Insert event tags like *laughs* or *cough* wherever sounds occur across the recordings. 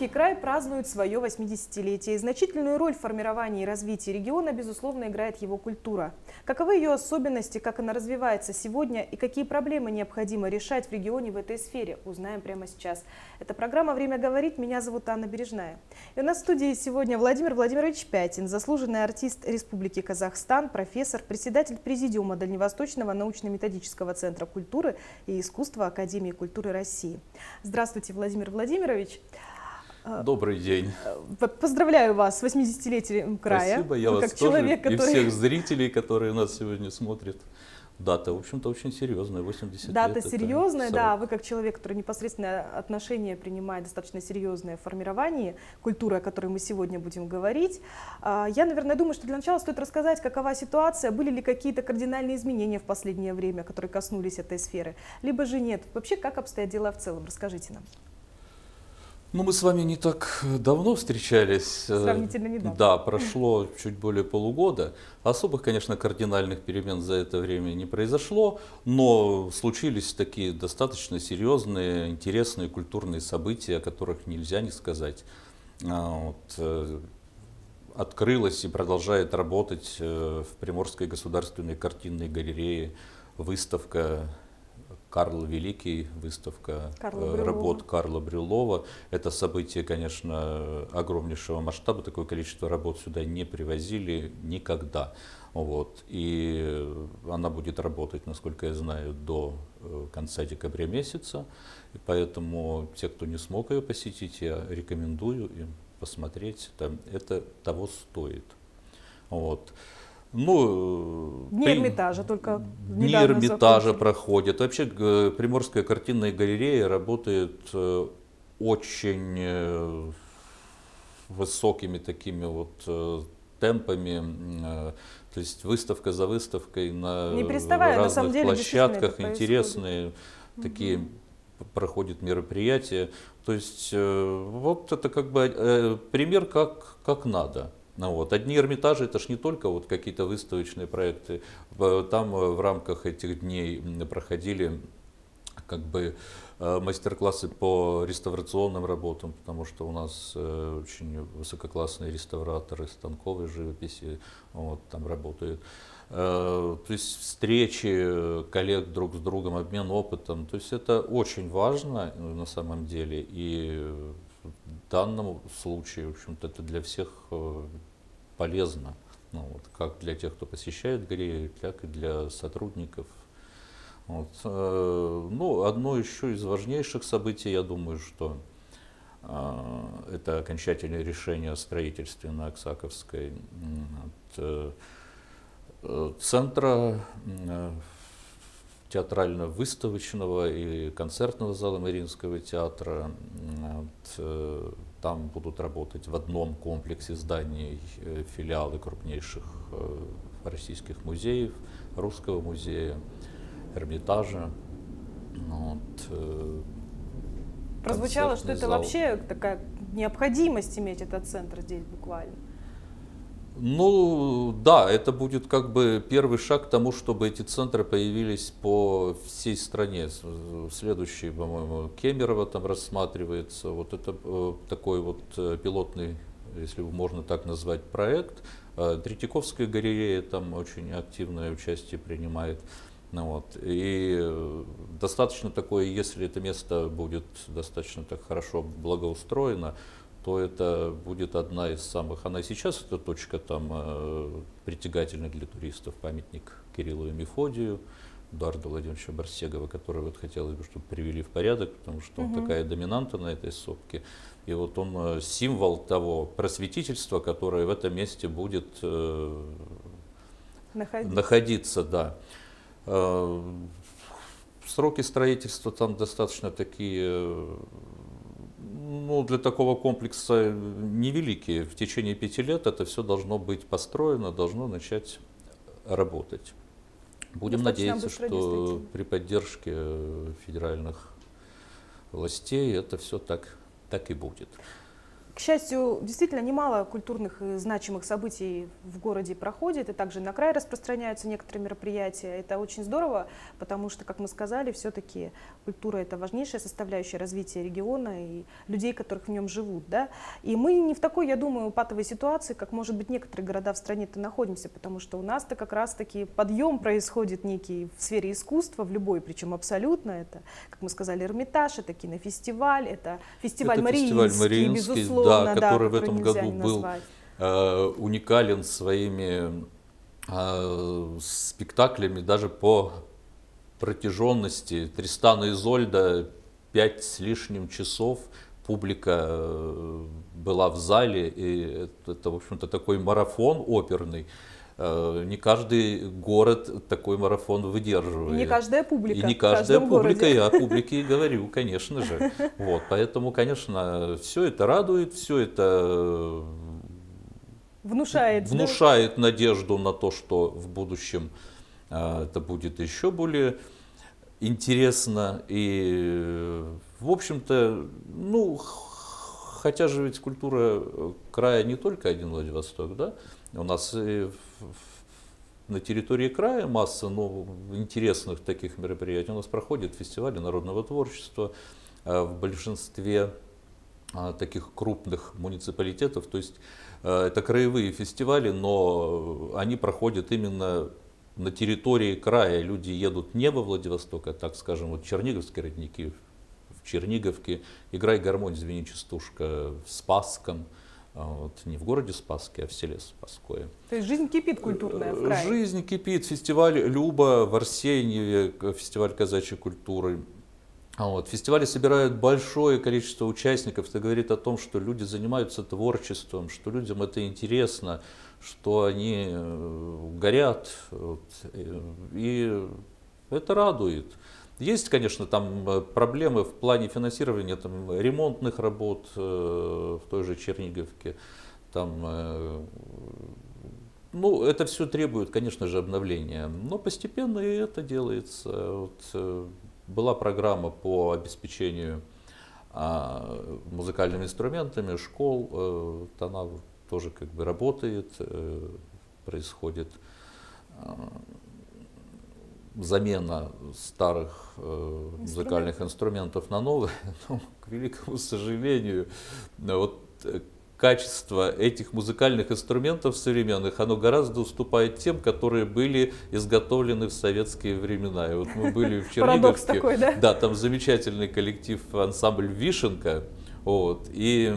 Приморский край празднует свое 80-летие. И значительную роль в формировании и развитии региона, безусловно, играет его культура. Каковы ее особенности, как она развивается сегодня и какие проблемы необходимо решать в регионе в этой сфере, узнаем прямо сейчас. Это программа «Время говорить». Меня зовут Анна Бережная. И у нас в студии сегодня Владимир Владимирович Пятин, заслуженный артист Республики Казахстан, профессор, председатель Президиума Дальневосточного научно-методического центра культуры и искусства Академии культуры России. Здравствуйте, Владимир Владимирович. А, Добрый день. Поздравляю вас с 80-летием края. Спасибо, я Вы вас как тоже человек, который... и всех зрителей, которые нас сегодня смотрят. Дата, в общем-то, очень серьезная, 80 Дата лет. Дата серьезная, да. Вы как человек, который непосредственное отношение принимает достаточно серьезное в формировании культуры, о которой мы сегодня будем говорить. А, я, наверное, думаю, что для начала стоит рассказать, какова ситуация, были ли какие-то кардинальные изменения в последнее время, которые коснулись этой сферы, либо же нет. Вообще, как обстоят дела в целом? Расскажите нам. Ну, мы с вами не так давно встречались. Э, Сравнительно недавно. Да, прошло чуть более полугода. Особых, конечно, кардинальных перемен за это время не произошло, но случились такие достаточно серьезные, интересные культурные события, о которых нельзя не сказать. А, вот, э, открылась и продолжает работать э, в Приморской государственной картинной галерее выставка Карл Великий, выставка Карла э, работ Карла Брюлова. Это событие, конечно, огромнейшего масштаба, такое количество работ сюда не привозили никогда. Вот. И она будет работать, насколько я знаю, до э, конца декабря месяца. И поэтому те, кто не смог ее посетить, я рекомендую им посмотреть. Это, это того стоит. Вот. Ну, Дни при... Эрмитажа только Дни Эрмитажа закончили. проходят. Вообще Приморская картинная галерея работает э, очень э, высокими такими вот э, темпами. То есть выставка за выставкой на Не разных на самом деле, площадках интересные угу. такие проходят мероприятия. То есть вот это как бы пример как, как надо. Ну, вот. Одни Эрмитажи это ж не только вот какие-то выставочные проекты. Там э, в рамках этих дней проходили как бы э, мастер-классы по реставрационным работам, потому что у нас э, очень высококлассные реставраторы станковой живописи вот, там работают. То есть встречи коллег друг с другом, обмен опытом. То есть это очень важно на самом деле. И в данном случае, в общем-то, это для всех полезно. Ну, вот, как для тех, кто посещает галерею, так и для сотрудников. Вот. Э, ну, одно еще из важнейших событий, я думаю, что э, это окончательное решение о строительстве на Оксаковской от, э, центра театрально-выставочного и концертного зала Мариинского театра. От, там будут работать в одном комплексе зданий э, филиалы крупнейших э, российских музеев, Русского музея, Эрмитажа. Ну вот, э, Прозвучало, что это зал. вообще такая необходимость иметь этот центр здесь буквально. Ну да, это будет как бы первый шаг к тому, чтобы эти центры появились по всей стране. Следующий, по-моему, Кемерово там рассматривается. Вот это э, такой вот э, пилотный, если можно так назвать, проект. Э, Третьяковская галерея там очень активное участие принимает. Ну, вот. И достаточно такое, если это место будет достаточно так хорошо благоустроено, то это будет одна из самых, она и сейчас эта точка там э, притягательная для туристов, памятник Кириллу и Мефодию, Эдуарда Владимировича Барсегова, который вот хотелось бы, чтобы привели в порядок, потому что он угу. такая доминанта на этой сопке. И вот он э, символ того просветительства, которое в этом месте будет э, находиться. находиться да. Э, сроки строительства там достаточно такие э, ну, для такого комплекса невеликие. В течение пяти лет это все должно быть построено, должно начать работать. Будем надеяться, что при поддержке федеральных властей это все так, так и будет. К счастью, действительно немало культурных и значимых событий в городе проходит, и также на край распространяются некоторые мероприятия. Это очень здорово, потому что, как мы сказали, все-таки культура – это важнейшая составляющая развития региона и людей, которых в нем живут. Да? И мы не в такой, я думаю, патовой ситуации, как, может быть, некоторые города в стране-то находимся, потому что у нас-то как раз-таки подъем происходит некий в сфере искусства, в любой, причем абсолютно. Это, как мы сказали, Эрмитаж, это кинофестиваль, это фестиваль Это Мариинский, фестиваль Мариинский, безусловно, да, да, который в этом году был э, уникален своими э, спектаклями даже по протяженности. Тристана и Изольда пять с лишним часов публика э, была в зале, и это, это, в общем-то, такой марафон оперный. Э, Не каждый город такой марафон И выдерживает. не каждая публика. И не каждая публика, городе. я о публике и говорю, конечно же. Вот, поэтому, конечно, все это радует, все это Внушает. да? внушает надежду на то, что в будущем э, это будет еще более интересно. И, э, в общем-то, ну, хотя же ведь культура э, края не только один Владивосток, да? У нас в- на территории края масса ну, интересных таких мероприятий. У нас проходят фестивали народного творчества э, в большинстве а, таких крупных муниципалитетов. То есть э, это краевые фестивали, но они проходят именно на территории края. Люди едут не во Владивосток, а так скажем, вот Черниговские родники в Черниговке, играй гармонь, звени частушка в Спасском, вот, не в городе Спаске, а в селе Спасское. То есть жизнь кипит культурная в крае. Жизнь кипит. Фестиваль Люба в Арсеньеве, фестиваль казачьей культуры. А Вот. Фестивали собирают большое количество участников. Это говорит о том, что люди занимаются творчеством, что людям это интересно, что они э, горят. Вот. И это радует. Есть, конечно, там э, проблемы в плане финансирования там, ремонтных работ э, в той же Черниговке. Там э, ну, это все требует, конечно же, обновления, но постепенно и это делается. Вот, была программа по обеспечению а, музыкальными инструментами школ, она тоже как бы работает, происходит а, замена старых э, музыкальных инструментов на новые, *laughs* но, к великому сожалению, вот э, качество этих музыкальных инструментов современных, оно гораздо уступает тем, которые были изготовлены в советские времена. И вот мы были в *laughs* Черниговске, такой, да? да, там замечательный коллектив ансамбль Вишенка, вот, и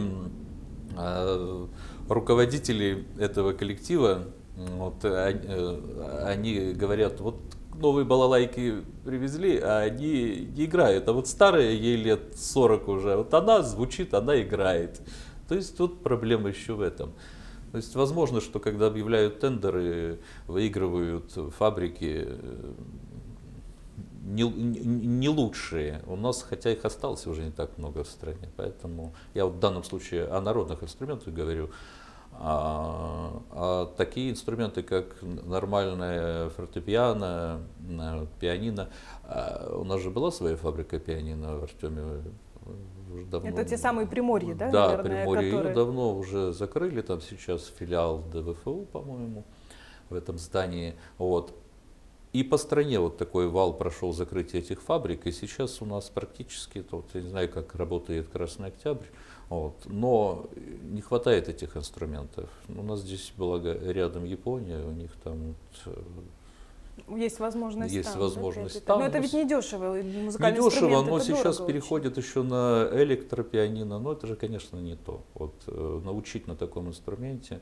а, руководители этого коллектива, вот, они, э, они говорят, вот новые балалайки привезли, а они не играют, а вот старая, ей лет 40 уже, вот она звучит, она играет. То есть тут проблема еще в этом. То есть возможно, что когда объявляют тендеры, выигрывают фабрики э, не, не- лучшие. У нас, хотя их осталось уже не так много в стране, поэтому я вот в данном случае о народных инструментах говорю. А, а такие инструменты, как нормальное фортепиано, э, пианино, а у нас же была своя фабрика пианино в Артеме. уже давно. Это те самые Приморье, да, Да, наверное, Приморье. Ее которые- давно уже закрыли, там сейчас филиал ДВФУ, по-моему, в этом здании. Вот. И по стране вот такой вал прошел закрытие этих фабрик, и сейчас у нас практически, вот, я не знаю, как работает Красный Октябрь, вот, но не хватает этих инструментов. У нас здесь благо рядом Япония, у них там э, Есть возможность Есть там, возможность приобретать. там, Но это ведь не дешево. Музыкальные Недешево, инструменты, но сейчас переходит еще на электропианино, но это же, конечно, не то. Вот э, научить на таком инструменте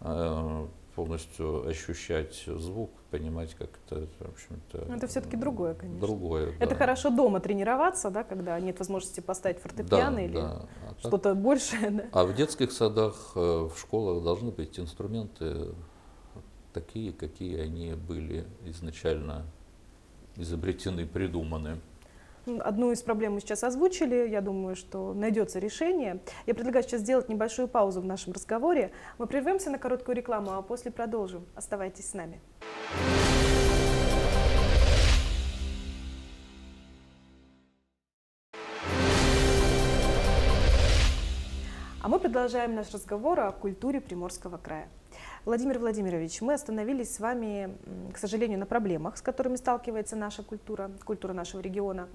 э, полностью ощущать звук, понимать, как это, в общем-то... Ну, это всё-таки другое, конечно. Другое, Это да. хорошо дома тренироваться, да, когда нет возможности поставить фортепиано Да, или да. А что-то большее. Да? А в детских садах, э, в школах должны быть инструменты такие, какие они были изначально изобретены, придуманы. Одну из проблем мы сейчас озвучили. Я думаю, что найдется решение. Я предлагаю сейчас сделать небольшую паузу в нашем разговоре. Мы прервемся на короткую рекламу, а после продолжим. Оставайтесь с нами. А мы продолжаем наш разговор о культуре Приморского края. Владимир Владимирович, мы остановились с вами, к сожалению, на проблемах, с которыми сталкивается наша культура, культура нашего региона.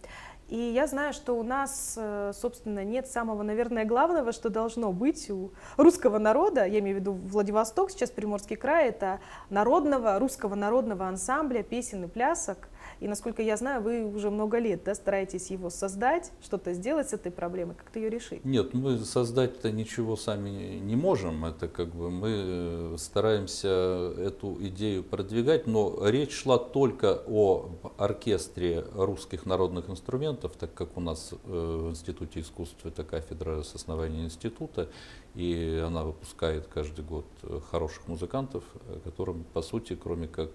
И я знаю, что у нас, э, собственно, нет самого, наверное, главного, что должно быть у русского народа, я имею в виду Владивосток, сейчас Приморский край, это народного, русского народного ансамбля песен и плясок, и насколько я знаю, вы уже много лет да, стараетесь его создать, что-то сделать с этой проблемой, как-то ее решить. Нет, мы создать-то ничего сами не можем. Это как бы мы э, стараемся эту идею продвигать, но речь шла только о оркестре русских народных инструментов, так как у нас э, в Институте искусств это кафедра с основания института, и она выпускает каждый год э, хороших музыкантов, которым, по сути, кроме как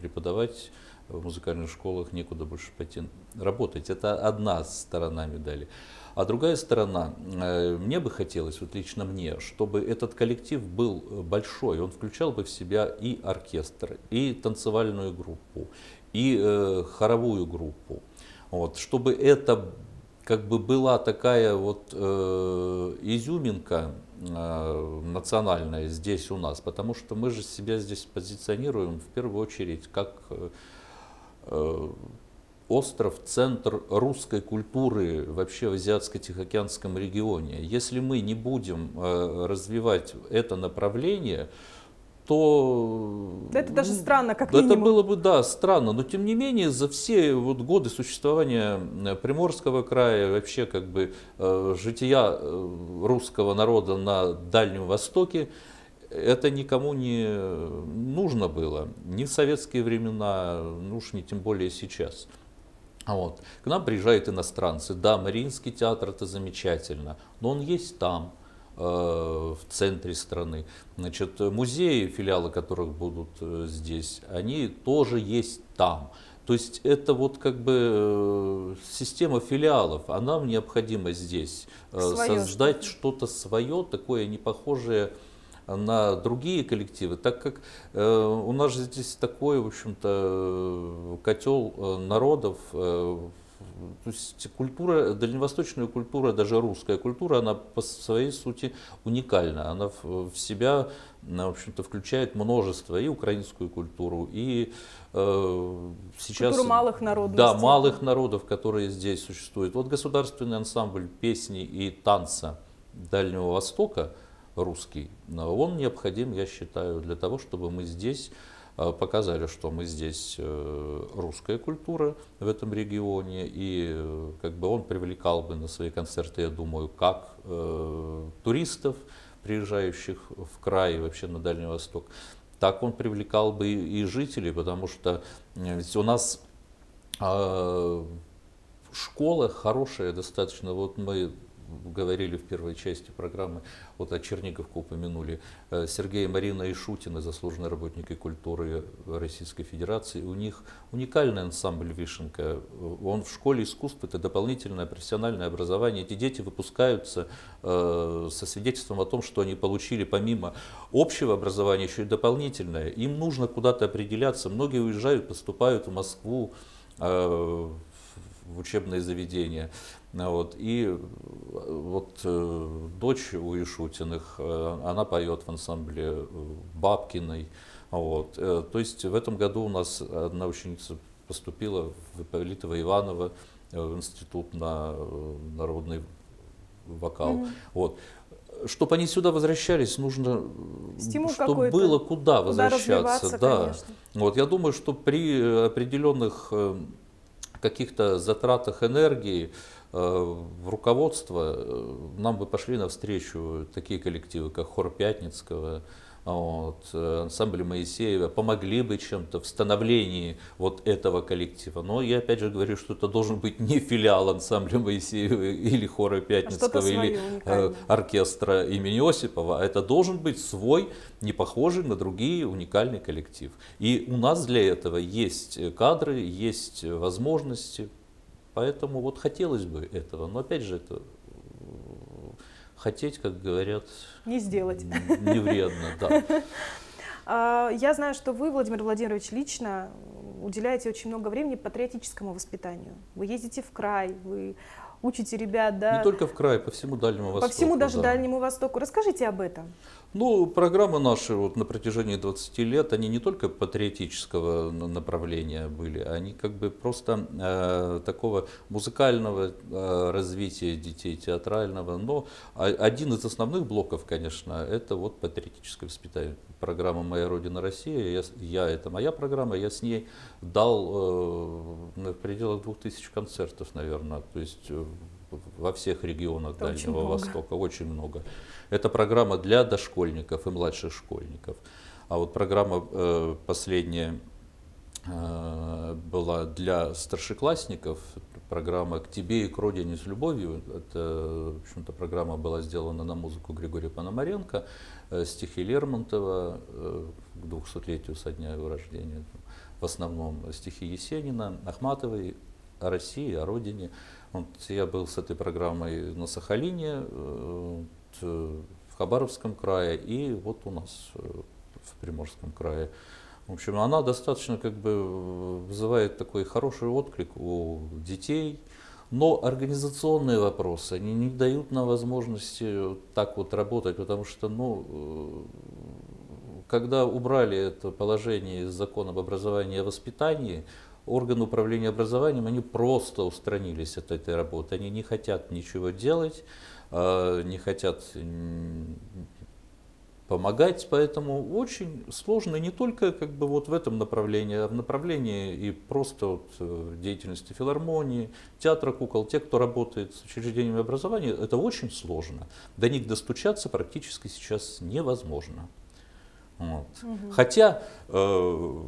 преподавать в музыкальных школах некуда больше пойти работать. Это одна сторона медали. А другая сторона, э, мне бы хотелось, вот лично мне, чтобы этот коллектив был большой, он включал бы в себя и оркестр, и танцевальную группу, и э, хоровую группу. Вот, чтобы это как бы была такая вот э, изюминка э, национальная здесь у нас, потому что мы же себя здесь позиционируем в первую очередь как э, остров, центр русской культуры вообще в Азиатско-Тихоокеанском регионе. Если мы не будем э, развивать это направление, то... Это даже странно, как это минимум. Это было бы, да, странно, но тем не менее за все вот годы существования э, Приморского края, вообще как бы жития русского народа на Дальнем Востоке, это никому не нужно было, ни в советские времена, ну уж не тем более сейчас. Вот. К нам приезжают иностранцы. Да, Мариинский театр это замечательно, но он есть там, э, в центре страны. Значит, музеи, филиалы которых будут э, здесь, они тоже есть там. То есть это вот как бы э, система филиалов, а нам необходимо здесь свое создать что-то свое, такое не похожее на другие коллективы, так как э, у нас же здесь такой, в общем-то, котел э, народов, э, то есть культура, дальневосточная культура, даже русская культура, она по своей сути уникальна. Она в, в себя, в общем-то, включает множество и украинскую культуру, и э, сейчас... Культуру малых народов. Да, малых народов, которые здесь существуют. Вот государственный ансамбль песни и танца Дальнего Востока – русский, он необходим, я считаю, для того, чтобы мы здесь э, показали, что мы здесь э, русская культура в этом регионе, и э, как бы он привлекал бы на свои концерты, я думаю, как туристов, приезжающих в край и вообще на Дальний Восток, так он привлекал бы и, жителей, потому что ведь у нас школа хорошая достаточно. Вот мы говорили в первой части программы, вот о Черниговку упомянули, э, Сергей и Марина Ишутины, заслуженные работники культуры Российской Федерации, у них уникальный ансамбль «Вишенка». Он в школе искусств, это дополнительное профессиональное образование. Эти дети выпускаются э, со свидетельством о том, что они получили помимо общего образования еще и дополнительное. Им нужно куда-то определяться. Многие уезжают, поступают в Москву, э, в учебные заведения. Вот. И э, вот э, дочь у Ишутиных, э, она поет в ансамбле Бабкиной. Вот. То есть в этом году у нас одна ученица поступила в Ипполитова Иванова в институт на народный вокал. Mm-hmm. Вот. Чтобы они сюда возвращались, нужно, Стимул чтобы было куда, куда возвращаться. Да. Вот, я думаю, что при определенных каких-то затратах энергии э, в руководство э, нам бы пошли навстречу такие коллективы, как хор Пятницкого, вот, э, ансамбль Моисеева помогли бы чем-то в становлении вот этого коллектива. Но я опять же говорю, что это должен быть не филиал ансамбля Моисеева или хора Пятницкого а или э, оркестра имени Осипова, а это должен быть свой, не похожий на другие уникальный коллектив. И у нас для этого есть кадры, есть возможности, поэтому вот хотелось бы этого. Но опять же, это хотеть, как говорят, не сделать. Не вредно, да. *laughs* А, я знаю, что вы, Владимир Владимирович, лично уделяете очень много времени патриотическому воспитанию. Вы ездите в край, вы учите ребят, да? Не только в крае, по всему Дальнему Востоку. По всему даже да. Дальнему Востоку. Расскажите об этом. Ну, программы наши вот на протяжении 20 лет, они не только патриотического направления были, они как бы просто э, такого музыкального э, развития детей, театрального. Но один из основных блоков, конечно, это вот патриотическое воспитание. Программа «Моя Родина Россия», я, я это моя программа, я с ней дал э, в пределах 2000 концертов, наверное, то есть э, во всех регионах это Дальнего очень Востока, очень много. Это программа для дошкольников и младших школьников. А вот программа э, последняя э, была для старшеклассников, программа «К тебе и к родине с любовью». Это, в общем-то, программа была сделана на музыку Григория Пономаренко, э, стихи Лермонтова э, к 200-летию со дня его рождения. В основном стихи Есенина, Ахматовой, о России, о родине. Вот я был с этой программой на Сахалине, э, Э, в Хабаровском крае и вот у нас э, в Приморском крае. В общем, она достаточно как бы вызывает такой хороший отклик у детей, но организационные вопросы, они не дают нам возможности так вот работать, потому что, ну, когда убрали это положение из закона об образовании и воспитании, органы управления образованием, они просто устранились от этой работы, они не хотят ничего делать, а, не хотят помогать, поэтому очень сложно не только как бы вот в этом направлении, а в направлении и просто вот э, деятельности филармонии, театра кукол, те, кто работает с учреждениями образования, это очень сложно. До них достучаться практически сейчас невозможно. Вот. Угу. Хотя э,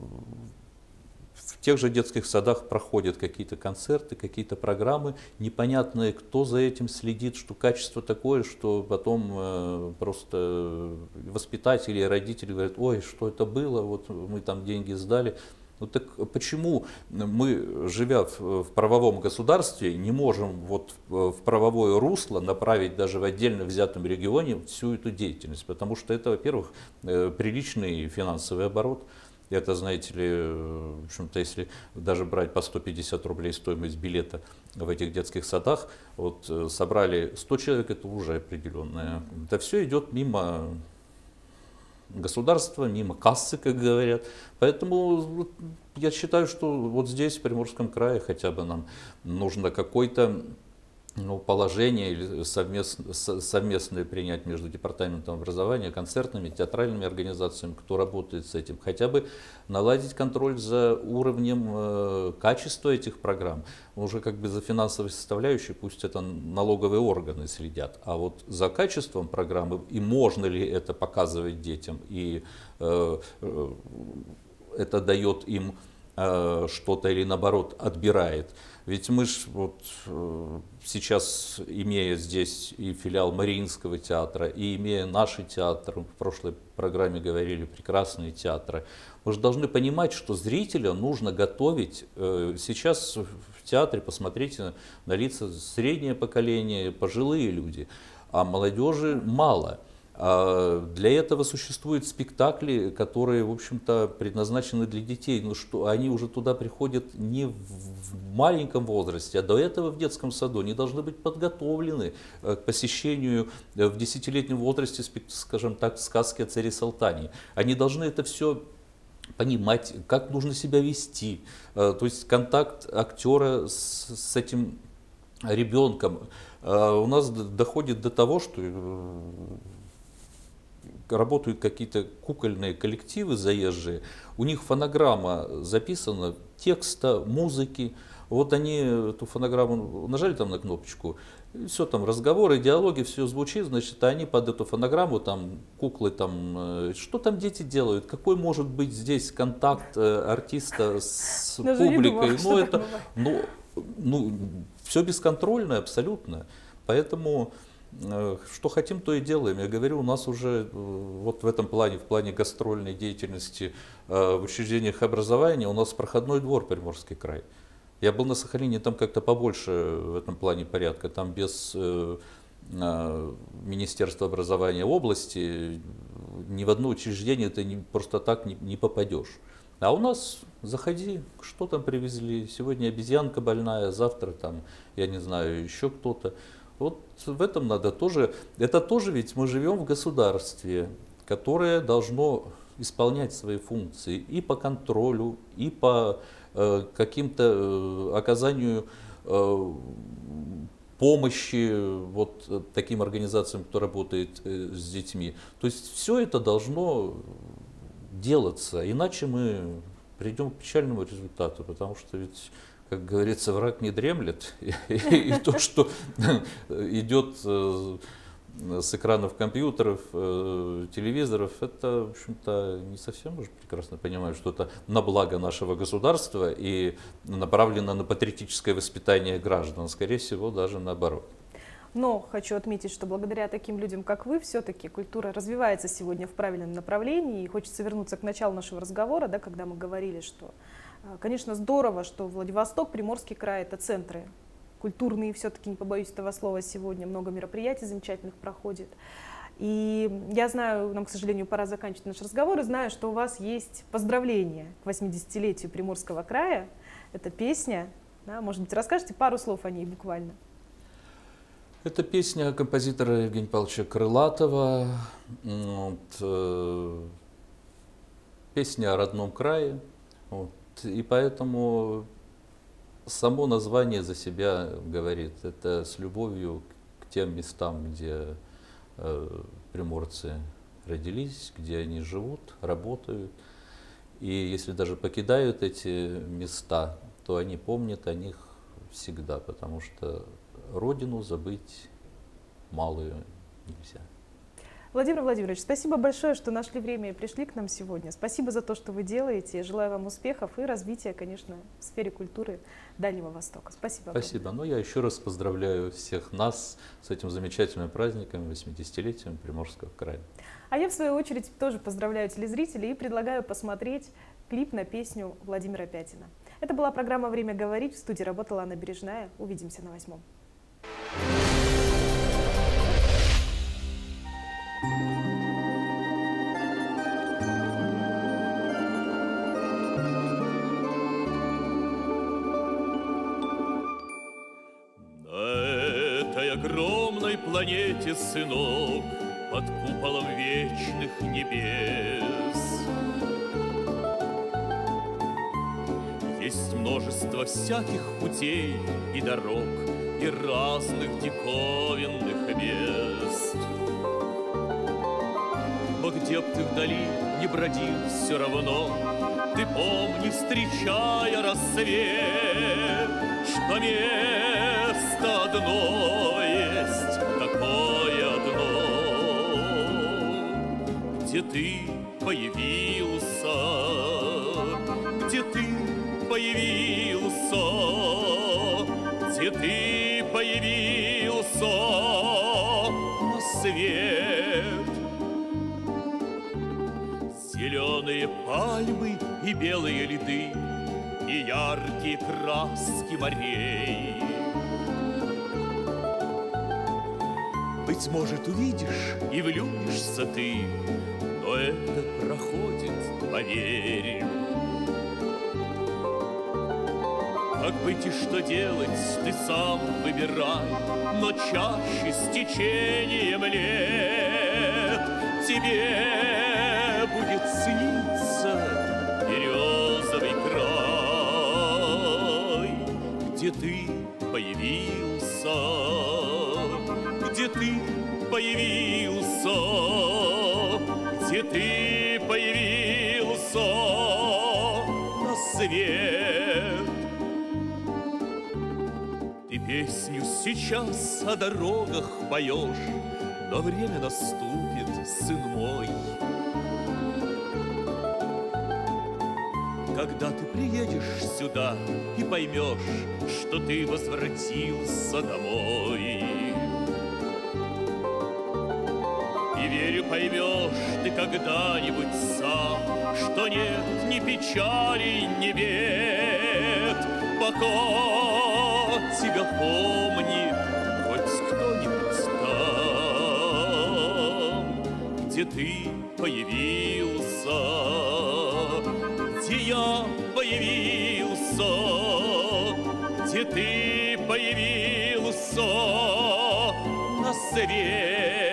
в тех же детских садах проходят какие-то концерты, какие-то программы, непонятно, кто за этим следит, что качество такое, что потом э, просто воспитатели и родители говорят, ой, что это было, вот мы там деньги сдали. Ну так почему мы, живя в, в правовом государстве, не можем вот в, в правовое русло направить даже в отдельно взятом регионе всю эту деятельность? Потому что это, во-первых, э, приличный финансовый оборот, это, знаете ли, в общем-то, если даже брать по 150 рублей стоимость билета в этих детских садах, вот э, собрали 100 человек, это уже определенное. Это все идет мимо государства, мимо кассы, как говорят. Поэтому я считаю, что вот здесь, в Приморском крае, хотя бы нам нужно какой-то ну, положение или совместное, совместное принять между департаментом образования, концертными, театральными организациями, кто работает с этим, хотя бы наладить контроль за уровнем э, качества этих программ. Уже как бы за финансовой составляющей, пусть это налоговые органы следят, а вот за качеством программы и можно ли это показывать детям, и э, э, это дает им э, что-то или наоборот отбирает. Ведь мы же вот э, сейчас, имея здесь и филиал Мариинского театра, и имея наши театры, в прошлой программе говорили, прекрасные театры, мы же должны понимать, что зрителя нужно готовить. Э, сейчас в театре, посмотрите на лица среднее поколение, пожилые люди, а молодежи мало. А для этого существуют спектакли, которые, в общем-то, предназначены для детей, но что они уже туда приходят не в маленьком возрасте, а до этого в детском саду. Они должны быть подготовлены э, к посещению э, в десятилетнем возрасте, скажем так, сказки о царе Салтане. Они должны это все понимать, как нужно себя вести. Э, то есть контакт актера с, с этим ребенком. У нас доходит до того, что работают какие-то кукольные коллективы заезжие, у них фонограмма записана, текста, музыки. Вот они эту фонограмму нажали там на кнопочку, все там разговоры, диалоги, все звучит, значит, они под эту фонограмму, там куклы, там, э, что там дети делают, какой может быть здесь контакт э, артиста с *laughs* Даже публикой, ну это, ну, ну, все бесконтрольно абсолютно, поэтому что хотим, то и делаем. Я говорю, у нас уже э, вот в этом плане, в плане гастрольной деятельности э, в учреждениях образования, у нас проходной двор Приморский край. Я был на Сахалине, там как-то побольше в этом плане порядка. Там без Министерства образования области ни в одно учреждение ты просто так не попадешь. А у нас заходи, что там привезли, сегодня обезьянка больная, завтра там, я не знаю, еще кто-то. Вот в этом надо тоже, это тоже ведь мы живем в государстве, которое должно исполнять свои функции и по контролю, и по э, каким-то э, оказанию э, помощи вот таким организациям, кто работает э, с детьми. То есть все это должно делаться, иначе мы придем к печальному результату, потому что ведь как говорится, враг не дремлет, *laughs* и то, что идет э, с экранов компьютеров, э, телевизоров, это, в общем-то, не совсем, мы же прекрасно понимаем, что это на благо нашего государства и направлено на патриотическое воспитание граждан, скорее всего, даже наоборот. Но хочу отметить, что благодаря таким людям, как вы, все-таки культура развивается сегодня в правильном направлении. И хочется вернуться к началу нашего разговора, да, когда мы говорили, что, конечно, здорово, что Владивосток, Приморский край – это центры культурные, все-таки не побоюсь этого слова, сегодня много мероприятий замечательных проходит. И я знаю, нам, к сожалению, пора заканчивать наш разговор, и знаю, что у вас есть поздравление к 80-летию Приморского края. Это песня. Да, может быть, расскажете пару слов о ней буквально? Это песня композитора Евгения Павловича Крылатова. Вот, э, песня о родном крае. Вот, и поэтому само название за себя говорит. Это с любовью к тем местам, где э, приморцы родились, где они живут, работают. И если даже покидают эти места, то они помнят о них всегда, потому что родину забыть малую нельзя. Владимир Владимирович, спасибо большое, что нашли время и пришли к нам сегодня. Спасибо за то, что вы делаете. Желаю вам успехов и развития, конечно, в сфере культуры Дальнего Востока. Спасибо. Спасибо. Ну, я еще раз поздравляю всех нас с этим замечательным праздником, 80-летием Приморского края. А я, в свою очередь, тоже поздравляю телезрителей и предлагаю посмотреть клип на песню Владимира Пятина. Это была программа «Время говорить». В студии работала Анна Бережная. Увидимся на восьмом. Огромной планете, сынок, Под куполом вечных небес. Есть множество всяких путей и дорог, И разных диковинных мест. Но где б ты вдали не бродил, все равно Ты помни, встречая рассвет, Что место одно где ты появился, где ты появился, где ты появился на свет. Зеленые пальмы и белые лиды, и яркие краски морей. Быть может, увидишь и влюбишься ты проходит, поверь. Как быть и что делать, ты сам выбирай, Но чаще с течением лет Тебе будет сниться березовый край, Где ты появился, где ты появился? Где ты появился на свет. Ты песню сейчас о дорогах поешь, но время наступит, сын мой. Когда ты приедешь сюда и поймешь, что ты возвратился домой. Поймешь ты когда-нибудь сам, Что нет ни печали, ни бед, Пока тебя помнит хоть кто-нибудь там, Где ты появился, где я появился, где ты появился на свет,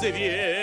где ты появился на свет.